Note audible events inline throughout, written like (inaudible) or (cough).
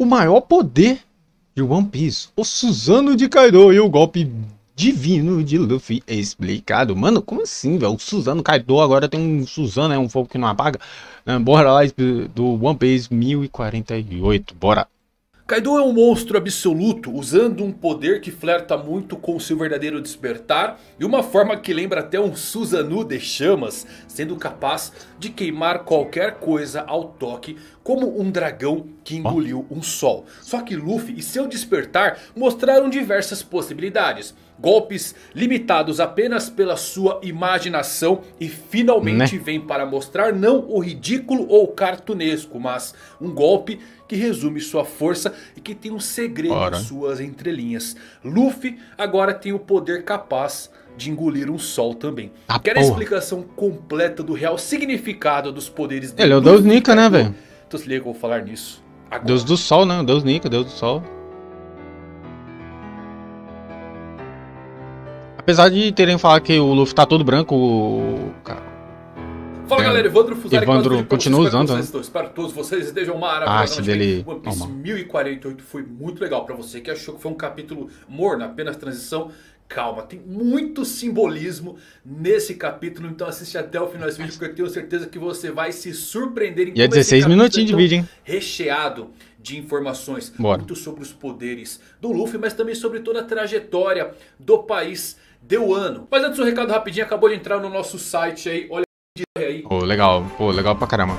o maior poder de One Piece, o Suzano de Kaido e o golpe divino de Luffy explicado. Mano, como assim, velho? O Suzano Kaido agora tem um Suzano, é um fogo que não apaga. Uh, bora lá do One Piece 1048, bora. Kaido é um monstro absoluto, usando um poder que flerta muito com seu verdadeiro despertar e uma forma que lembra até um Susanoo de chamas, sendo capaz de queimar qualquer coisa ao toque, como um dragão que engoliu um sol. Só que Luffy e seu despertar mostraram diversas possibilidades. Golpes limitados apenas pela sua imaginação e finalmente né? vem para mostrar não o ridículo ou cartunesco, mas um golpe que resume sua força e que tem um segredo Ora. em suas entrelinhas. Luffy agora tem o poder capaz de engolir um sol também. Ah, Quer a explicação completa do real significado dos poderes dele? Ele é o Deus Nika, né, velho? Se liga que eu vou falar nisso. Agora. Deus do sol, né? Deus Nika, Deus do sol. Apesar de terem falado que o Luffy tá todo branco, cara, Fala galera, Evandro Fusari. Evandro continua usando, né? Espero que todos vocês estejam maravilhosos. Ah, dele... One Piece 1048 foi muito legal pra você que achou que foi um capítulo morno, apenas transição. Calma, tem muito simbolismo nesse capítulo, então assiste até o final desse vídeo, porque eu tenho certeza que você vai se surpreender em E é 16 minutinhos de vídeo, hein? Recheado de informações, Bora. muito sobre os poderes do Luffy, mas também sobre toda a trajetória do país deu ano. Mas antes um recado rapidinho, acabou de entrar no nosso site aí, olha aí. Pô, legal, pô, legal pra caramba.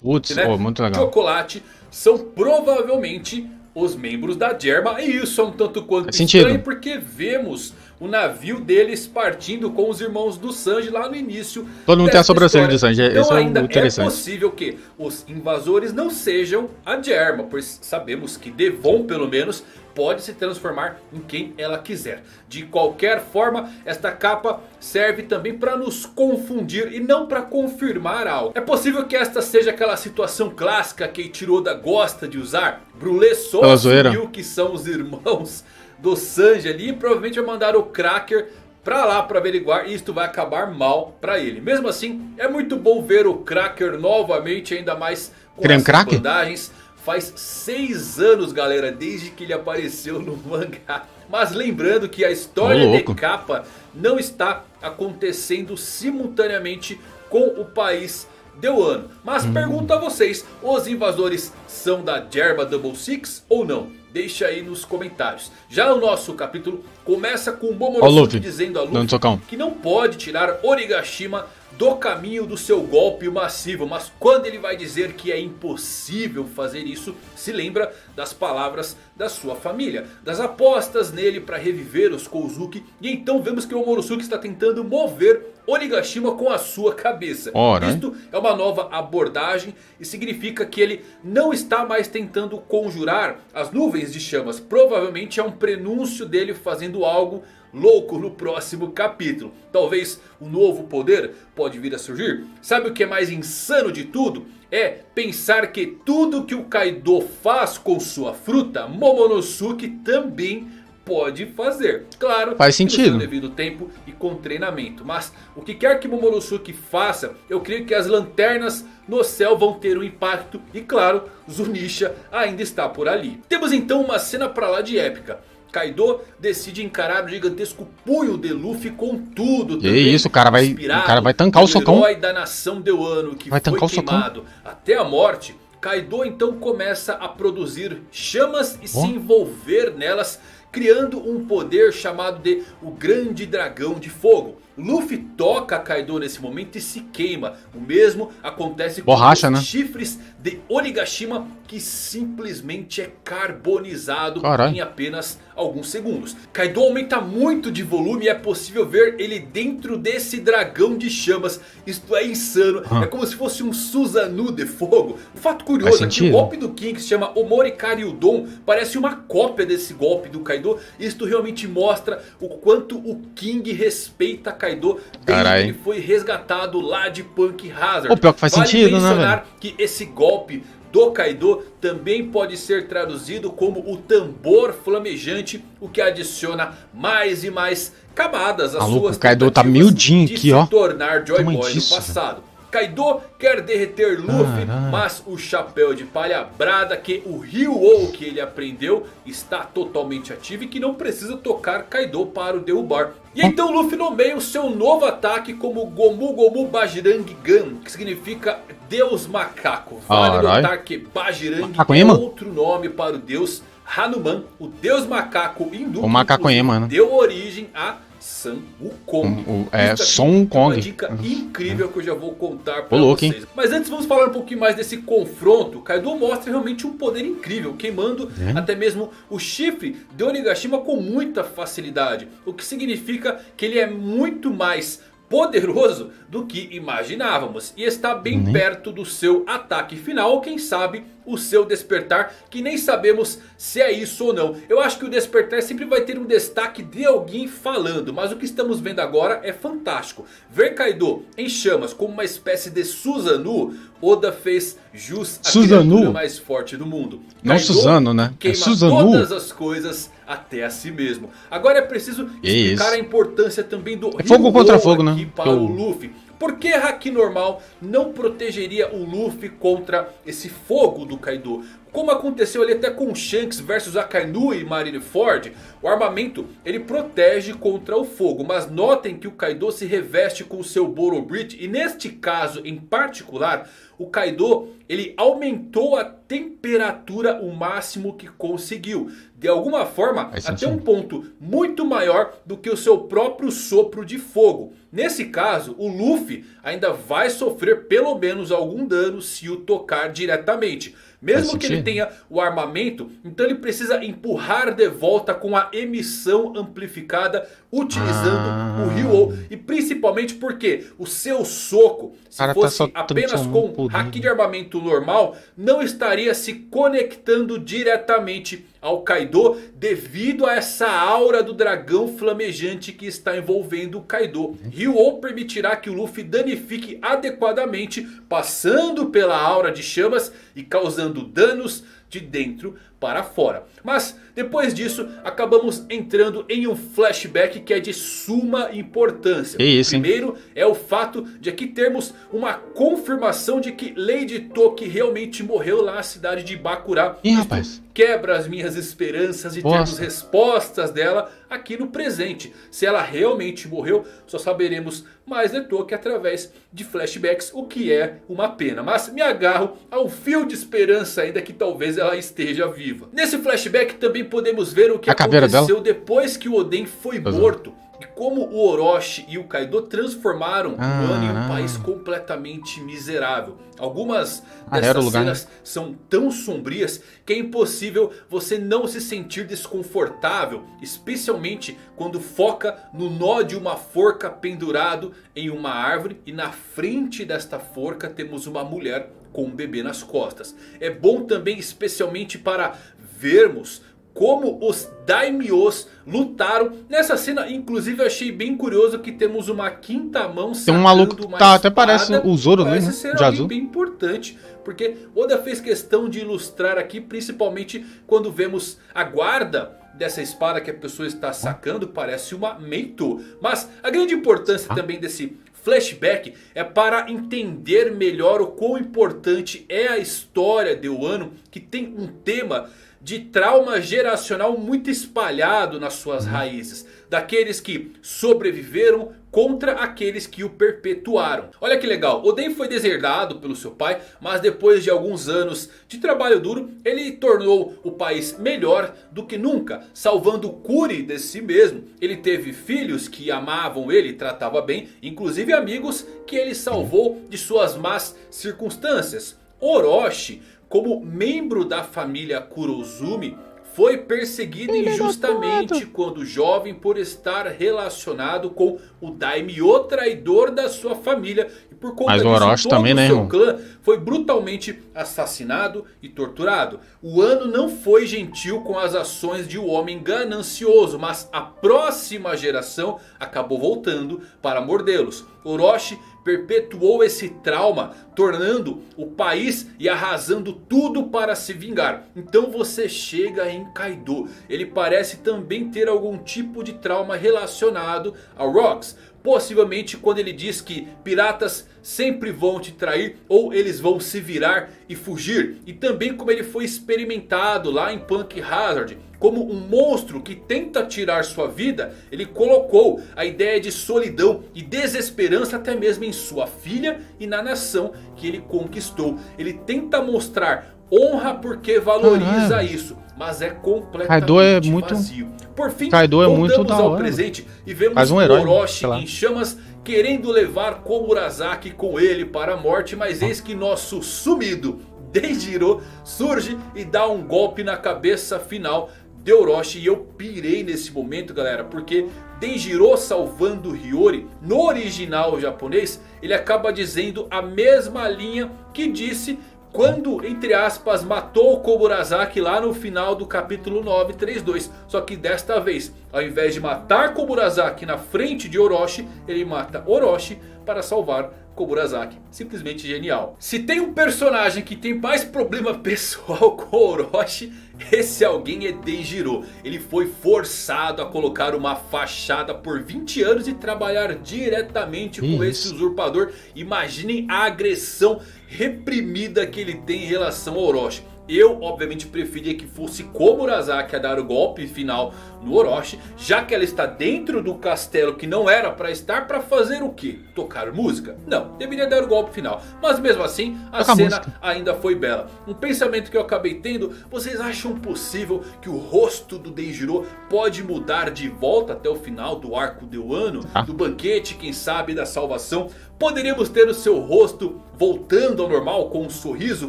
Putz, né? pô, muito legal. Chocolate são provavelmente os membros da Germa. E isso é um tanto quanto Faz estranho sentido. porque vemos o navio deles partindo com os irmãos do Sanji lá no início. Todo mundo tem a sobrancelha de Sanji, então, isso é ainda interessante. é possível que os invasores não sejam a Germa, pois sabemos que Devon, pelo menos, pode se transformar em quem ela quiser. De qualquer forma, esta capa serve também para nos confundir e não para confirmar algo. É possível que esta seja aquela situação clássica que Ichiroda gosta de usar. Brulé só assumiu que são os irmãos do Sanji ali e provavelmente vai mandar o Cracker pra lá para averiguar e isto vai acabar mal para ele. Mesmo assim, é muito bom ver o Cracker novamente, ainda mais com Creme cracker? bandagens. Faz seis anos, galera, desde que ele apareceu no mangá. Mas lembrando que a história de capa não está acontecendo simultaneamente com o país de Wano. Mas hum. pergunto a vocês, os invasores são da Jerba Double Six ou não? Deixa aí nos comentários. Já o nosso capítulo começa com o Momonosuke dizendo a Luffy que não pode tirar Origashima do caminho do seu golpe massivo. Mas quando ele vai dizer que é impossível fazer isso, se lembra das palavras da sua família. Das apostas nele para reviver os Kozuki. E então vemos que o Momonosuke está tentando mover Onigashima com a sua cabeça. Ora, Isto é uma nova abordagem e significa que ele não está mais tentando conjurar as nuvens de chamas. Provavelmente é um prenúncio dele fazendo algo louco no próximo capítulo. Talvez um novo poder pode vir a surgir. Sabe o que é mais insano de tudo? É pensar que tudo que o Kaido faz com sua fruta, Momonosuke também pode fazer. Claro, faz sentido. devido tempo e com treinamento. Mas o que quer que Momonosuke faça, eu creio que as lanternas no céu vão ter um impacto. E claro, Zunisha ainda está por ali. Temos então uma cena pra lá de épica. Kaido decide encarar o gigantesco punho de Luffy com tudo. Que isso, o cara vai, o cara vai tancar o socão. herói da nação de Wano que vai foi tancar queimado até a morte. Kaido então começa a produzir chamas e oh. se envolver nelas, criando um poder chamado de o Grande Dragão de Fogo. Luffy toca Kaido nesse momento e se queima. O mesmo acontece com Borracha, os né? chifres de Onigashima que simplesmente é carbonizado Carai. em apenas alguns segundos. Kaido aumenta muito de volume e é possível ver ele dentro desse dragão de chamas. Isto é insano. Hum. É como se fosse um Susanoo de fogo. O fato curioso é que o golpe do King se chama Omorikari Udon. Parece uma cópia desse golpe do Kaido. Isto realmente mostra o quanto o King respeita Kaido desde Carai. que ele foi resgatado lá de Punk Hazard. O pior que faz vale sentido, né? que esse golpe do Kaido também pode ser traduzido como o tambor flamejante, o que adiciona mais e mais camadas às Maluco, suas o Kaido tá miudinho aqui, ó. tornar Joy Boy no passado. Kaido quer derreter Luffy, Caralho. mas o chapéu de palha brada que o Ryu que ele aprendeu está totalmente ativo e que não precisa tocar Kaido para o derrubar. E então Luffy nomeia o seu novo ataque como Gomu Gomu Bajirang Gun, que significa Deus Macaco. Vale Caralho. notar que Bajirang é outro nome para o Deus Hanuman, o Deus Macaco hindu. O Macacoema, inclusive, né? Deu origem a Sun Wukong. O- o- é, Son é Uma Kong. dica incrível que eu já vou contar pra Ô, louco, vocês. Mas antes vamos falar um pouquinho mais desse confronto. Kaido mostra realmente um poder incrível, queimando É? até mesmo o chifre de Onigashima com muita facilidade. O que significa que ele é muito mais poderoso do que imaginávamos. E está bem Nem- perto do seu ataque final, ou quem sabe o seu despertar, que nem sabemos se é isso ou não. Eu acho que o despertar sempre vai ter um destaque de alguém falando, mas o que estamos vendo agora é fantástico. Ver Kaido em chamas como uma espécie de Susanoo, Oda fez jus à Susanoo? mais forte do mundo. Não Kaido Suzano, né? É Queima Susanoo. todas as coisas até a si mesmo. Agora é preciso explicar a importância também do É fogo contra fogo, né? para Eu- o Luffy. Por que Haki normal não protegeria o Luffy contra esse fogo do Kaido? Como aconteceu ali até com Shanks versus Akainu e Marineford, o armamento ele protege contra o fogo. Mas notem que o Kaido se reveste com o seu Borobridge e neste caso em particular, o Kaido ele aumentou a temperatura o máximo que conseguiu. De alguma forma, Faz até um ponto muito maior do que o seu próprio sopro de fogo. Nesse caso, o Luffy ainda vai sofrer pelo menos algum dano se o tocar diretamente. Mesmo Faz que ele tenha o armamento, então ele precisa empurrar de volta com a emissão amplificada utilizando Ah. o Ryu. E principalmente porque o seu soco, se Cara, tá fosse só apenas com haki de armamento normal, não estaria se conectando diretamente ao Kaido devido a essa aura do dragão flamejante que está envolvendo o Kaido. Ryu permitirá que o Luffy danifique adequadamente, passando pela aura de chamas e causando danos de dentro para fora. Mas depois disso acabamos entrando em um flashback que é de suma importância. Isso? Primeiro é o fato de aqui termos uma confirmação de que Lady Toki realmente morreu lá na cidade de Bakura. Ih, rapaz. Quebra as minhas esperanças de termos Nossa. respostas dela aqui no presente. Se ela realmente morreu, só saberemos mais de Toki através de flashbacks, o que é uma pena. Mas me agarro ao fio de esperança ainda que talvez ela esteja viva. Nesse flashback também podemos ver o que aconteceu depois que o Oden foi é. morto. E como o Orochi e o Kaido transformaram o Ah. Wano em um país completamente miserável. Algumas Ah, dessas o lugar, né? cenas são tão sombrias que é impossível você não se sentir desconfortável. Especialmente quando foca no nó de uma forca pendurado em uma árvore. E na frente desta forca temos uma mulher com um bebê nas costas. É bom também especialmente para vermos como os daimyos lutaram. Nessa cena, inclusive, eu achei bem curioso que temos uma quinta mão Tem um maluco que tá, até parece o Zoro Parece né? ser De alguém azul. bem importante. Porque Oda fez questão de ilustrar aqui, principalmente quando vemos a guarda dessa espada que a pessoa está sacando, parece uma Meito. Mas a grande importância Ah. também desse flashback é para entender melhor o quão importante é a história de Wano, que tem um tema de trauma geracional muito espalhado nas suas raízes. Daqueles que sobreviveram contra aqueles que o perpetuaram. Olha que legal, Oden foi deserdado pelo seu pai, mas depois de alguns anos de trabalho duro, ele tornou o país melhor do que nunca, salvando Kuri de si mesmo. Ele teve filhos que amavam ele e tratava bem, inclusive amigos que ele salvou de suas más circunstâncias. Orochi, como membro da família Kurozumi, foi perseguido injustamente quando jovem por estar relacionado com o daimyo traidor da sua família. E por conta Mas o disso, Orochi todo também, né, seu irmão? clã foi brutalmente assassinado e torturado. O ano não foi gentil com as ações de um homem ganancioso, mas a próxima geração acabou voltando para mordê-los. Orochi perpetuou esse trauma, tornando o país e arrasando tudo para se vingar. Então você chega em Kaido. Ele parece também ter algum tipo de trauma relacionado ao Rocks. Possivelmente quando ele diz que piratas sempre vão te trair ou eles vão se virar e fugir. E também como ele foi experimentado lá em Punk Hazard. Como um monstro que tenta tirar sua vida, ele colocou a ideia de solidão e desesperança até mesmo em sua filha e na nação que ele conquistou. Ele tenta mostrar honra porque valoriza isso, mas é completamente Kaido é muito... vazio. Por fim, Kaido é muito voltamos da ao hora. presente e vemos um herói, Orochi em chamas querendo levar Komurasaki com ele para a morte, mas eis que nosso sumido Denjiro surge e dá um golpe na cabeça final de Orochi. E eu pirei nesse momento, galera, porque Denjiro salvando Hiyori, no original japonês, ele acaba dizendo a mesma linha que disse quando, entre aspas, matou o Koburasaki lá no final do capítulo 932. Só que desta vez, ao invés de matar Koburasaki na frente de Orochi, ele mata Orochi para salvar Koburasaki. Simplesmente genial. Se tem um personagem que tem mais problema (laughs) pessoal com Orochi, esse alguém é Denjiro. Ele foi forçado a colocar uma fachada por 20 anos e trabalhar diretamente com esse Isso. usurpador. Imaginem a agressão reprimida que ele tem em relação ao Orochi. Eu, obviamente, preferia que fosse Komurasaki a dar o golpe final no Orochi. Já que ela está dentro do castelo que não era para estar para fazer o quê? Tocar música? Não, deveria dar o golpe final. Mas mesmo assim, a Tocar cena música. ainda foi bela. Um pensamento que eu acabei tendo. Vocês acham possível que o rosto do Denjiro pode mudar de volta até o final do arco de Wano? Ah. Do banquete, quem sabe, da salvação? Poderíamos ter o seu rosto voltando ao normal com um sorriso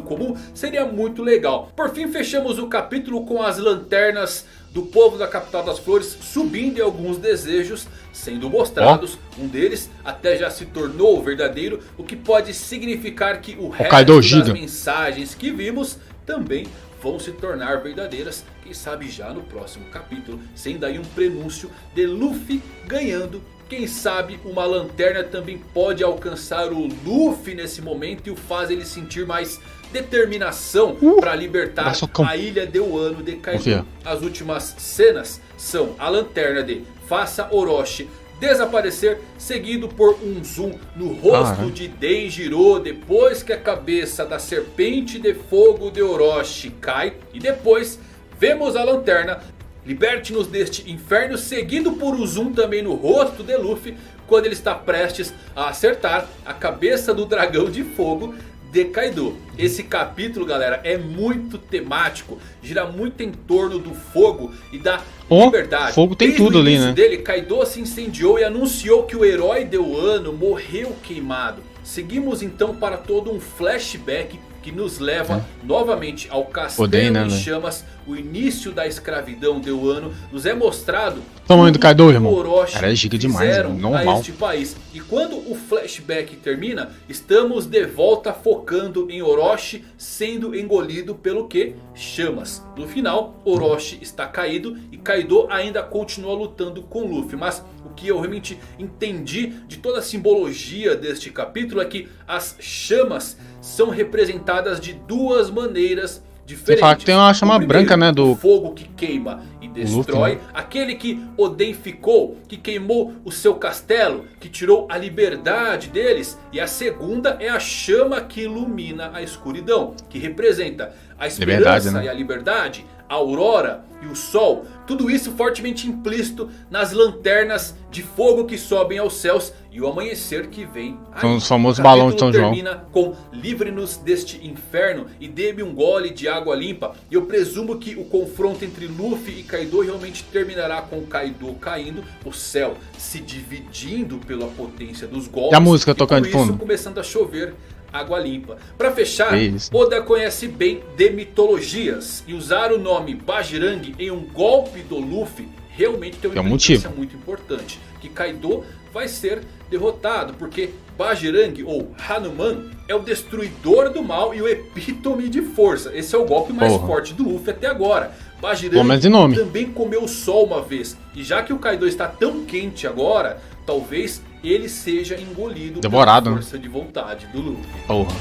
comum? Seria muito legal. Por fim, fechamos o capítulo com as lanternas do povo da capital das flores subindo em alguns desejos sendo mostrados. Um deles até já se tornou verdadeiro, o que pode significar que o resto Kaido das mensagens que vimos também vão se tornar verdadeiras. Quem sabe já no próximo capítulo, sendo aí um prenúncio de Luffy ganhando. Quem sabe uma lanterna também pode alcançar o Luffy nesse momento e o faz ele sentir mais determinação Uh, para libertar a ilha de Wano de Kaido. As últimas cenas são a lanterna de Faça Orochi desaparecer, seguido por um zoom no rosto Caralho. de Denjiro depois que a cabeça da serpente de fogo de Orochi cai. E depois vemos a lanterna, liberte-nos deste inferno, seguido por um zoom também no rosto de Luffy quando ele está prestes a acertar a cabeça do dragão de fogo de Kaido. Esse capítulo, galera, é muito temático, gira muito em torno do fogo e da Ó, liberdade. fogo tem Desde tudo ali, né? dele, Kaido se incendiou e anunciou que o herói de Wano morreu queimado. Seguimos então para todo um flashback que nos leva novamente ao castelo Odeio, né, em chamas. O início da escravidão de Wano nos é mostrado Tamanho do Kaido, irmão. Orochi Cara, é giga demais, é normal. a este país. E quando o flashback termina, estamos de volta focando em Orochi sendo engolido pelo que? Chamas. No final, Orochi está caído e Kaido ainda continua lutando com Luffy. Mas o que eu realmente entendi de toda a simbologia deste capítulo é que as chamas são representadas de duas maneiras diferentes. fala que tem uma chama primeiro, branca, né, do- fogo que queima e destrói. Luffy, Aquele que Oden ficou, que queimou o seu castelo, que tirou a liberdade deles. E a segunda é a chama que ilumina a escuridão, que representa a esperança Liberdade, né? e a liberdade, a aurora e o sol. Tudo isso fortemente implícito nas lanternas de fogo que sobem aos céus e o amanhecer que vem. São os famosos balões de São João. termina com livre-nos deste inferno e dê-me um gole de água limpa. E eu presumo que o confronto entre Luffy e Kaido realmente terminará com Kaido caindo, o céu se dividindo pela potência dos golpes. E a música tocando de fundo? começando a chover água limpa. Para fechar, isso. Oda conhece bem de mitologias e usar o nome Bajirang em um golpe do Luffy realmente tem uma Tem um muito importante. Que Kaido vai ser derrotado, porque Bajirang ou Hanuman é o destruidor do mal e o epítome de força. Esse é o golpe mais Porra. forte do Luffy até agora. Bajirang também comeu o sol uma vez. E já que o Kaido está tão quente agora, talvez ele seja engolido Devorado, pela né? força de vontade do Luffy. Porra.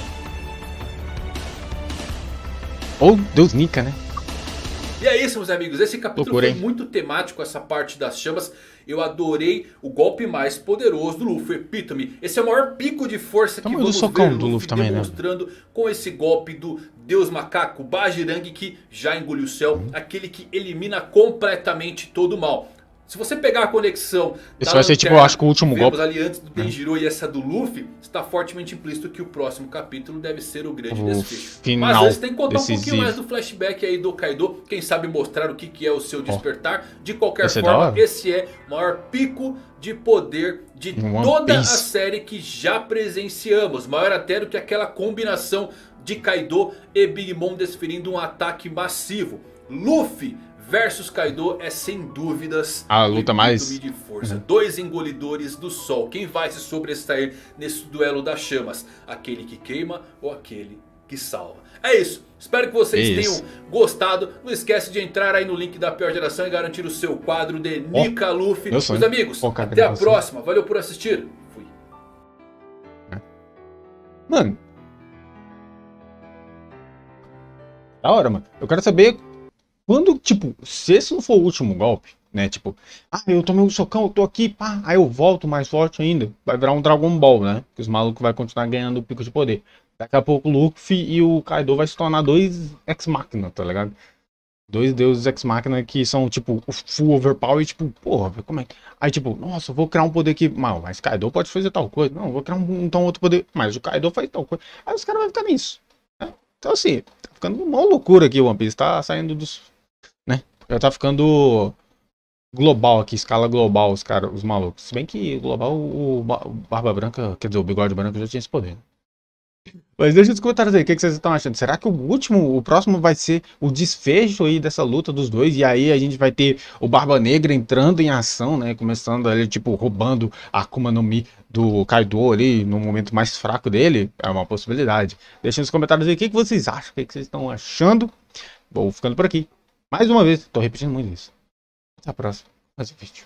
Ou Deus Nika, né? E é isso, meus amigos. Esse capítulo Loucura, foi muito temático, essa parte das chamas. Eu adorei o golpe mais poderoso do Luffy, o Epítome. Esse é o maior pico de força que Tamanho do vamos socão ver do Luffy também, né? demonstrando com esse golpe do Deus Macaco Bajirang que já engoliu o céu. Uhum. Aquele que elimina completamente todo o mal. Se você pegar a conexão da vai ser, tipo, eu acho que o último golpe. ali antes do Denjiro e essa do Luffy, está fortemente implícito que o próximo capítulo deve ser o grande O desfecho. final Mas antes tem que contar um pouquinho decisivo. mais do flashback aí do Kaido, quem sabe mostrar o que, que é o seu despertar. De qualquer Esse é forma, hora. esse é o maior pico de poder de One toda a Piece. série que já presenciamos. Maior até do que aquela combinação de Kaido e Big Mom desferindo um ataque massivo. Luffy versus Kaido é sem dúvidas A luta mais- Uhum. de força. Dois engolidores do sol. Quem vai se sobressair nesse duelo das chamas? Aquele que queima ou aquele que salva? É isso. Espero que vocês Isso. tenham gostado. Não esquece de entrar aí no link da pior geração e garantir o seu quadro de Ó, Nika Luffy. Meus amigos, cara, até a próxima. Valeu por assistir. Fui. Mano. Da hora, mano. Eu quero saber quando, tipo, se esse não for o último golpe, né? Tipo, ah, eu tomei um socão, eu tô aqui, pá, aí eu volto mais forte ainda. Vai virar um Dragon Ball, né? Que os malucos vão continuar ganhando o pico de poder. Daqui a pouco o Luffy e o Kaido vai se tornar dois ex-máquina, tá ligado? Dois deuses ex-máquina que são, tipo, full overpower e, tipo, porra, como é que. Aí, tipo, nossa, vou criar um poder aqui. Mal, mas Kaido pode fazer tal coisa. Não, vou criar um, então outro poder. Mas o Kaido faz tal coisa. Aí os caras vão ficar nisso. né? Então, assim, tá ficando uma loucura aqui o One Piece. Tá saindo dos. Já tá ficando global aqui, escala global, os caras, os malucos. Se bem que global, o, Ba- o Barba Branca, quer dizer, o Bigode Branco já tinha esse poder. Mas deixa nos comentários aí, o que, que vocês estão achando? Será que o último, o próximo vai ser o desfecho aí dessa luta dos dois? E aí a gente vai ter o Barba Negra entrando em ação, né? Começando ali, tipo, roubando a Akuma no Mi do Kaido ali, no momento mais fraco dele? É uma possibilidade. Deixa nos comentários aí o que, que vocês acham, o que, que vocês estão achando. Vou ficando por aqui. Mais uma vez, tô repetindo muito isso. Até a próxima. Mais um vídeo.